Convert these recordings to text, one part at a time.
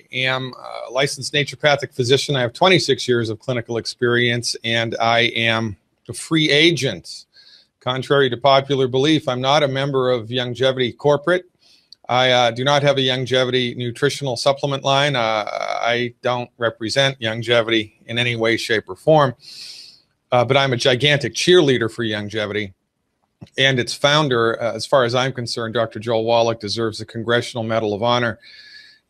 I am a licensed naturopathic physician. I have 26 years of clinical experience, and I am a free agent. Contrary to popular belief, I'm not a member of Youngevity Corporate. I uh, do not have a Youngevity nutritional supplement line. Uh, I don't represent Youngevity in any way, shape, or form, uh, but I'm a gigantic cheerleader for Youngevity and its founder, uh, as far as I'm concerned, Dr. Joel Wallach deserves the Congressional Medal of Honor.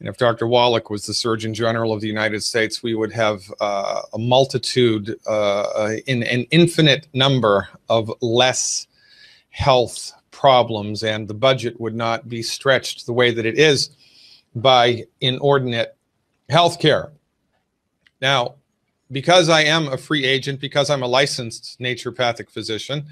And if Dr. Wallach was the Surgeon General of the United States, we would have uh, a multitude, uh, in an infinite number of less health problems, and the budget would not be stretched the way that it is by inordinate health care. Now, because I am a free agent, because I'm a licensed naturopathic physician,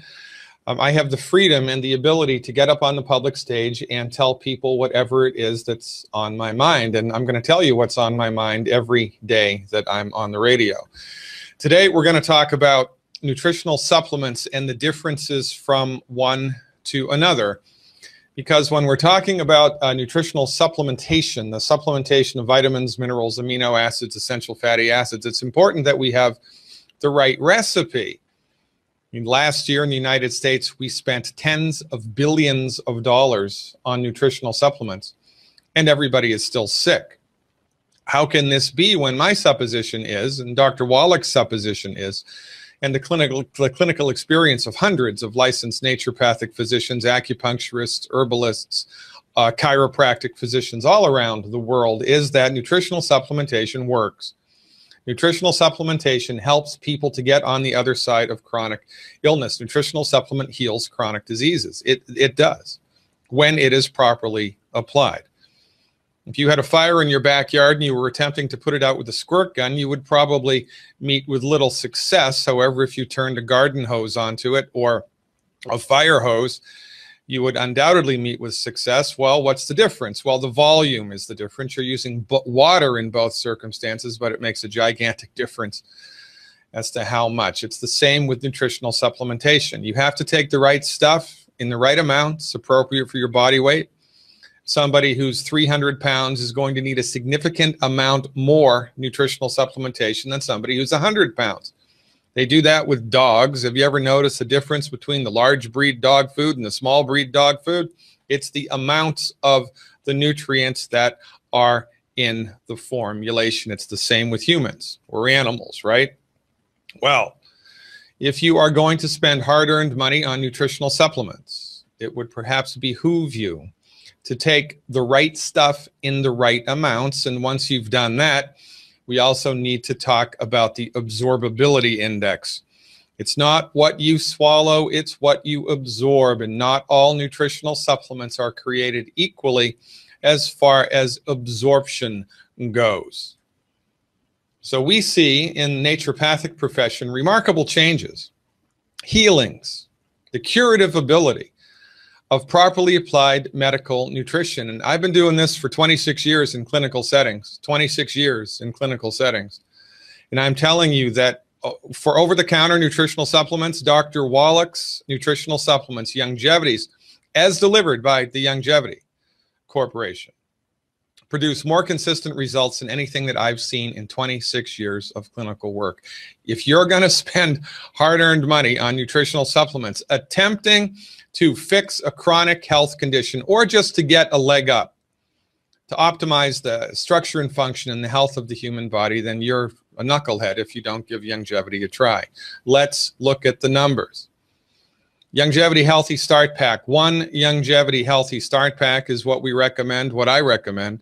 um, I have the freedom and the ability to get up on the public stage and tell people whatever it is that's on my mind. And I'm going to tell you what's on my mind every day that I'm on the radio. Today, we're going to talk about nutritional supplements and the differences from one to another. Because when we're talking about uh, nutritional supplementation, the supplementation of vitamins, minerals, amino acids, essential fatty acids, it's important that we have the right recipe last year in the United States, we spent tens of billions of dollars on nutritional supplements, and everybody is still sick. How can this be when my supposition is, and Dr. Wallach's supposition is, and the clinical, the clinical experience of hundreds of licensed naturopathic physicians, acupuncturists, herbalists, uh, chiropractic physicians all around the world is that nutritional supplementation works. Nutritional supplementation helps people to get on the other side of chronic illness. Nutritional supplement heals chronic diseases. It, it does when it is properly applied. If you had a fire in your backyard and you were attempting to put it out with a squirt gun, you would probably meet with little success. However, if you turned a garden hose onto it or a fire hose, you would undoubtedly meet with success. Well, what's the difference? Well, the volume is the difference. You're using water in both circumstances, but it makes a gigantic difference as to how much. It's the same with nutritional supplementation. You have to take the right stuff in the right amounts, appropriate for your body weight. Somebody who's 300 pounds is going to need a significant amount more nutritional supplementation than somebody who's 100 pounds. They do that with dogs. Have you ever noticed the difference between the large breed dog food and the small breed dog food? It's the amounts of the nutrients that are in the formulation. It's the same with humans or animals, right? Well, if you are going to spend hard earned money on nutritional supplements, it would perhaps behoove you to take the right stuff in the right amounts. And once you've done that, we also need to talk about the absorbability index. It's not what you swallow, it's what you absorb. And not all nutritional supplements are created equally as far as absorption goes. So we see in naturopathic profession remarkable changes, healings, the curative ability of properly applied medical nutrition. And I've been doing this for 26 years in clinical settings, 26 years in clinical settings. And I'm telling you that uh, for over the counter nutritional supplements, Dr. Wallach's nutritional supplements, Youngevities, as delivered by the Youngevity Corporation, produce more consistent results than anything that I've seen in 26 years of clinical work. If you're going to spend hard earned money on nutritional supplements, attempting to fix a chronic health condition or just to get a leg up to optimize the structure and function and the health of the human body, then you're a knucklehead if you don't give Youngevity a try. Let's look at the numbers. Youngevity Healthy Start Pack. One Youngevity Healthy Start Pack is what we recommend, what I recommend,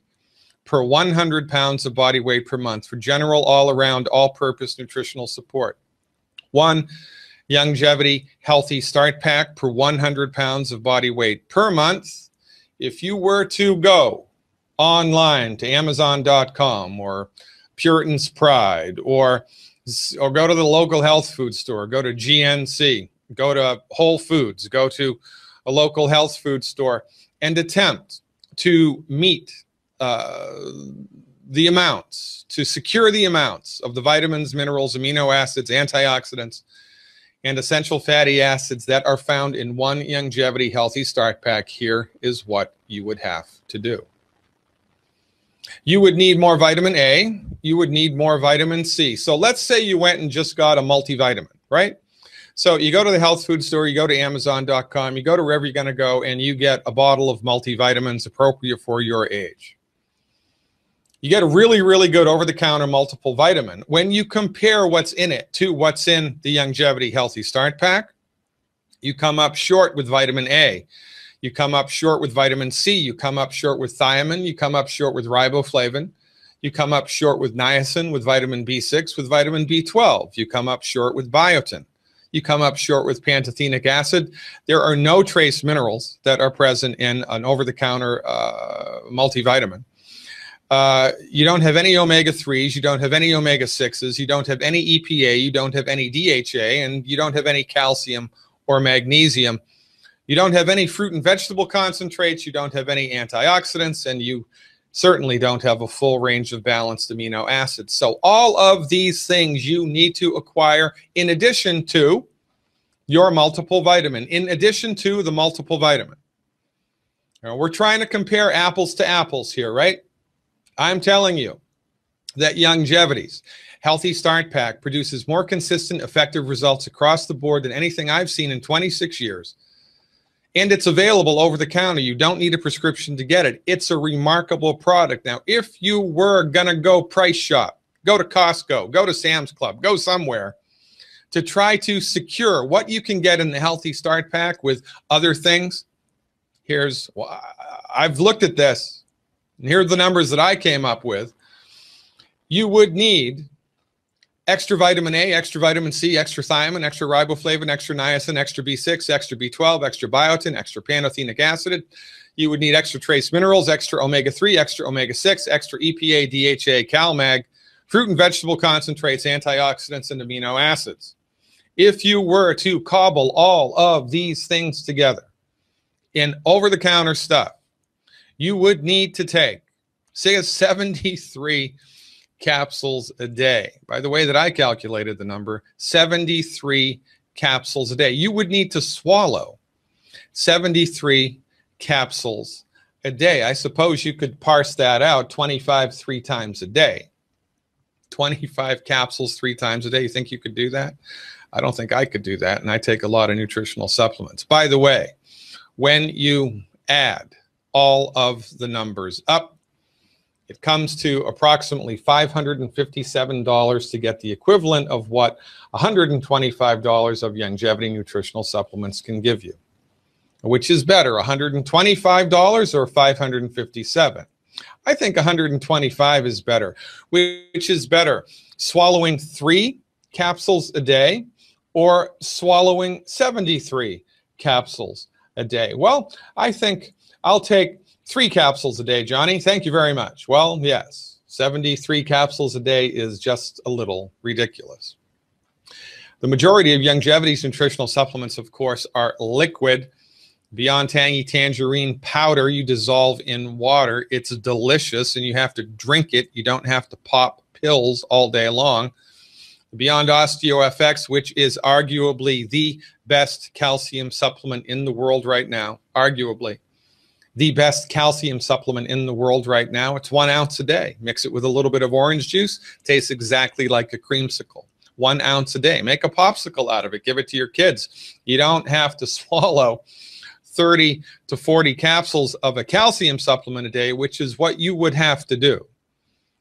per 100 pounds of body weight per month for general, all around, all purpose nutritional support. One Youngevity Healthy Start Pack per 100 pounds of body weight per month. If you were to go online to Amazon.com or Puritan's Pride or or go to the local health food store, go to GNC, go to Whole Foods, go to a local health food store and attempt to meet uh, the amounts, to secure the amounts of the vitamins, minerals, amino acids, antioxidants, and essential fatty acids that are found in one Youngevity Healthy Start Pack, here is what you would have to do. You would need more vitamin A. You would need more vitamin C. So let's say you went and just got a multivitamin, right? So you go to the health food store, you go to Amazon.com, you go to wherever you're going to go, and you get a bottle of multivitamins appropriate for your age. You get a really, really good over the counter multiple vitamin. When you compare what's in it to what's in the Youngevity Healthy Start Pack, you come up short with vitamin A. You come up short with vitamin C. You come up short with thiamine. You come up short with riboflavin. You come up short with niacin, with vitamin B6, with vitamin B12. You come up short with biotin you come up short with pantothenic acid. There are no trace minerals that are present in an over-the-counter uh, multivitamin. Uh, you don't have any omega-3s, you don't have any omega-6s, you don't have any EPA, you don't have any DHA, and you don't have any calcium or magnesium. You don't have any fruit and vegetable concentrates, you don't have any antioxidants, and you certainly don't have a full range of balanced amino acids. So all of these things you need to acquire in addition to your multiple vitamin, in addition to the multiple vitamin. Now, we're trying to compare apples to apples here, right? I'm telling you that Youngevity's Healthy Start Pack produces more consistent, effective results across the board than anything I've seen in 26 years and it's available over the counter. You don't need a prescription to get it. It's a remarkable product. Now, if you were going to go price shop, go to Costco, go to Sam's Club, go somewhere to try to secure what you can get in the Healthy Start Pack with other things, here's I've looked at this, and here are the numbers that I came up with. You would need extra vitamin A, extra vitamin C, extra thiamine, extra riboflavin, extra niacin, extra B6, extra B12, extra biotin, extra pantothenic acid. You would need extra trace minerals, extra omega-3, extra omega-6, extra EPA, DHA, CalMag, fruit and vegetable concentrates, antioxidants, and amino acids. If you were to cobble all of these things together in over-the-counter stuff, you would need to take, say, a 73 capsules a day. By the way that I calculated the number, 73 capsules a day. You would need to swallow 73 capsules a day. I suppose you could parse that out 25 three times a day. 25 capsules three times a day. You think you could do that? I don't think I could do that. And I take a lot of nutritional supplements. By the way, when you add all of the numbers up it comes to approximately $557 to get the equivalent of what $125 of Youngevity nutritional supplements can give you. Which is better, $125 or 557? I think 125 is better. Which is better, swallowing three capsules a day or swallowing 73 capsules a day? Well, I think I'll take Three capsules a day, Johnny. Thank you very much. Well, yes, 73 capsules a day is just a little ridiculous. The majority of Youngevity's nutritional supplements, of course, are liquid. Beyond Tangy Tangerine powder you dissolve in water. It's delicious and you have to drink it. You don't have to pop pills all day long. Beyond Osteo FX, which is arguably the best calcium supplement in the world right now, arguably the best calcium supplement in the world right now. It's one ounce a day. Mix it with a little bit of orange juice. Tastes exactly like a creamsicle. One ounce a day. Make a popsicle out of it. Give it to your kids. You don't have to swallow 30 to 40 capsules of a calcium supplement a day, which is what you would have to do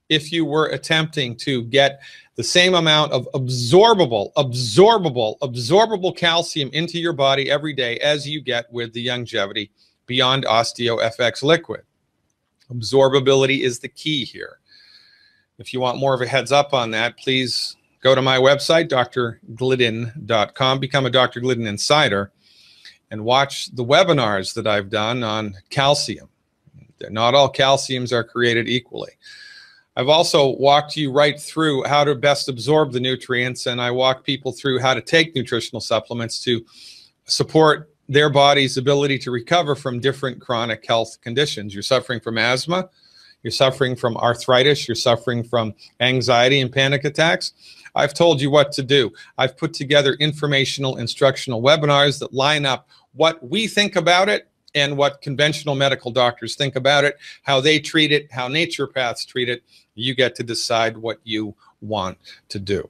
if you were attempting to get the same amount of absorbable, absorbable, absorbable calcium into your body every day as you get with the Youngevity beyond Osteo FX liquid. Absorbability is the key here. If you want more of a heads up on that, please go to my website, drglidden.com, become a Dr. Glidden Insider, and watch the webinars that I've done on calcium. Not all calciums are created equally. I've also walked you right through how to best absorb the nutrients, and I walk people through how to take nutritional supplements to support their body's ability to recover from different chronic health conditions. You're suffering from asthma, you're suffering from arthritis, you're suffering from anxiety and panic attacks. I've told you what to do. I've put together informational, instructional webinars that line up what we think about it and what conventional medical doctors think about it, how they treat it, how naturopaths treat it. You get to decide what you want to do.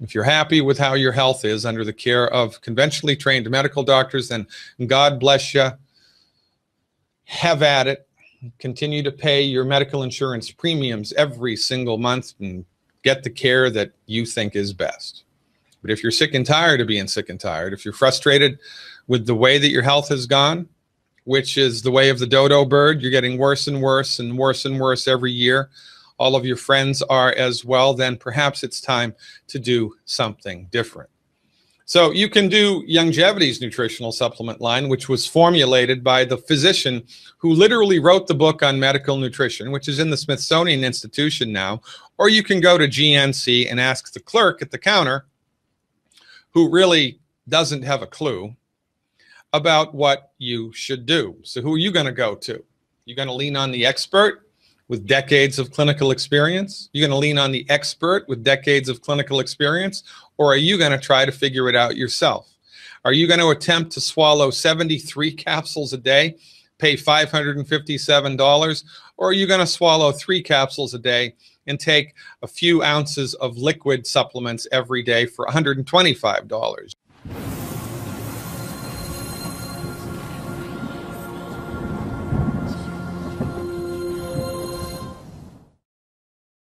If you're happy with how your health is under the care of conventionally trained medical doctors, then God bless you. Have at it. Continue to pay your medical insurance premiums every single month and get the care that you think is best. But if you're sick and tired of being sick and tired, if you're frustrated with the way that your health has gone, which is the way of the dodo bird, you're getting worse and worse and worse and worse every year all of your friends are as well, then perhaps it's time to do something different. So you can do Youngevity's nutritional supplement line, which was formulated by the physician who literally wrote the book on medical nutrition, which is in the Smithsonian Institution now. Or you can go to GNC and ask the clerk at the counter, who really doesn't have a clue, about what you should do. So who are you going to go to? You're going to lean on the expert with decades of clinical experience? You're going to lean on the expert with decades of clinical experience? Or are you going to try to figure it out yourself? Are you going to attempt to swallow 73 capsules a day, pay $557? Or are you going to swallow three capsules a day and take a few ounces of liquid supplements every day for $125?